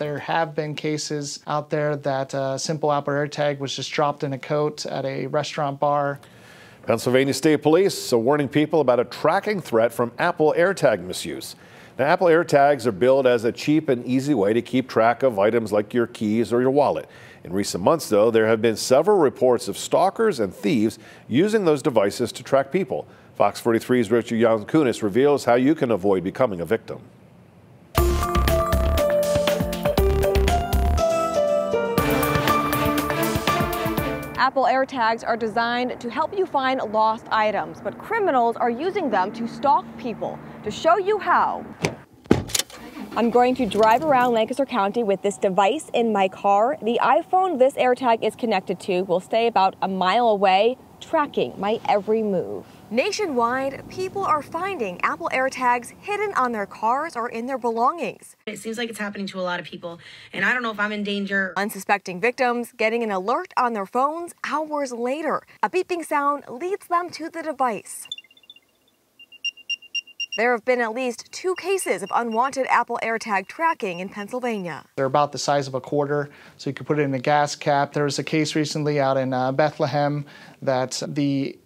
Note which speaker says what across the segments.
Speaker 1: There have been cases out there that a simple Apple AirTag was just dropped in a coat at a restaurant bar.
Speaker 2: Pennsylvania State Police are warning people about a tracking threat from Apple AirTag misuse. Now, Apple AirTags are billed as a cheap and easy way to keep track of items like your keys or your wallet. In recent months, though, there have been several reports of stalkers and thieves using those devices to track people. Fox 43's Richard Yankunis reveals how you can avoid becoming a victim.
Speaker 3: Apple AirTags are designed to help you find lost items, but criminals are using them to stalk people. To show you how, I'm going to drive around Lancaster County with this device in my car. The iPhone this AirTag is connected to will stay about a mile away, tracking my every move. Nationwide, people are finding Apple AirTags hidden on their cars or in their belongings.
Speaker 4: It seems like it's happening to a lot of people, and I don't know if I'm in danger.
Speaker 3: Unsuspecting victims getting an alert on their phones hours later. A beeping sound leads them to the device. There have been at least two cases of unwanted Apple AirTag tracking in Pennsylvania.
Speaker 1: They're about the size of a quarter, so you could put it in a gas cap. There was a case recently out in uh, Bethlehem that the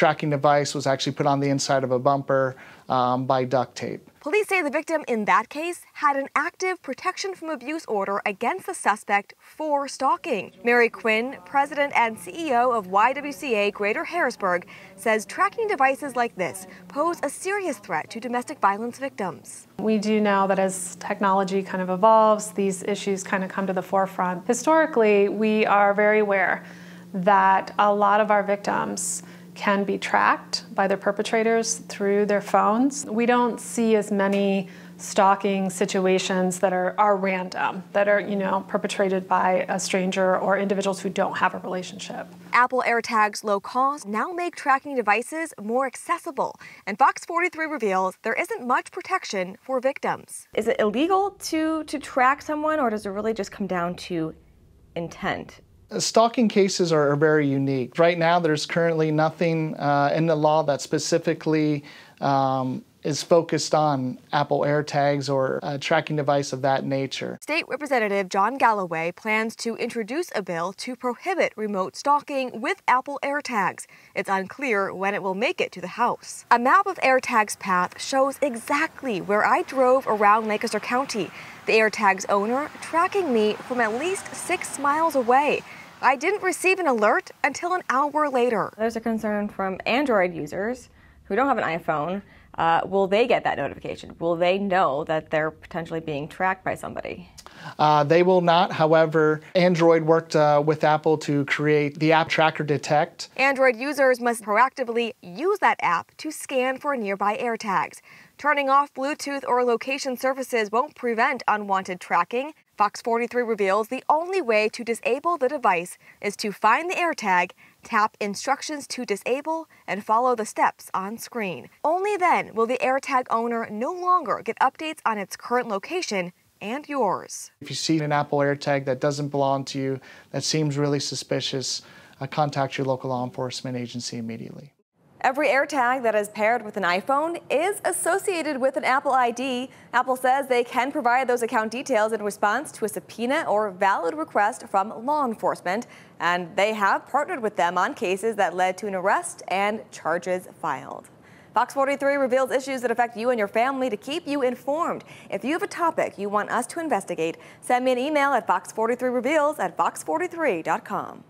Speaker 1: tracking device was actually put on the inside of a bumper um, by duct tape.
Speaker 3: Police say the victim in that case had an active protection from abuse order against the suspect for stalking. Mary Quinn, president and CEO of YWCA Greater Harrisburg, says tracking devices like this pose a serious threat to domestic violence victims.
Speaker 5: We do know that as technology kind of evolves, these issues kind of come to the forefront. Historically, we are very aware that a lot of our victims can be tracked by their perpetrators through their phones. We don't see as many stalking situations that are, are random, that are, you know, perpetrated by a stranger or individuals who don't have a relationship.
Speaker 3: Apple AirTag's low cost now make tracking devices more accessible. And Fox 43 reveals there isn't much protection for victims. Is it illegal to, to track someone or does it really just come down to intent?
Speaker 1: Stalking cases are, are, very unique. Right now, there's currently nothing uh, in the law that specifically um, is focused on Apple AirTags or a tracking device of that nature.
Speaker 3: State Representative John Galloway plans to introduce a bill to prohibit remote stalking with Apple AirTags. It's unclear when it will make it to the House. A map of AirTag's path shows exactly where I drove around Lancaster County. The AirTag's owner tracking me from at least six miles away. I didn't receive an alert until an hour later. There's a concern from Android users who don't have an iPhone. Uh, will they get that notification? Will they know that they're potentially being tracked by somebody?
Speaker 1: Uh, they will not. However, Android worked uh, with Apple to create the app tracker detect.
Speaker 3: Android users must proactively use that app to scan for nearby AirTags. Turning off Bluetooth or location services won't prevent unwanted tracking. Fox 43 reveals the only way to disable the device is to find the AirTag, tap instructions to disable, and follow the steps on screen. Only then will the AirTag owner no longer get updates on its current location and yours.
Speaker 1: If you see an Apple AirTag that doesn't belong to you, that seems really suspicious, uh, contact your local law enforcement agency immediately.
Speaker 3: Every AirTag that is paired with an iPhone is associated with an Apple ID. Apple says they can provide those account details in response to a subpoena or valid request from law enforcement, and they have partnered with them on cases that led to an arrest and charges filed. Fox 43 reveals issues that affect you and your family to keep you informed. If you have a topic you want us to investigate, send me an email at fox43reveals at fox43.com.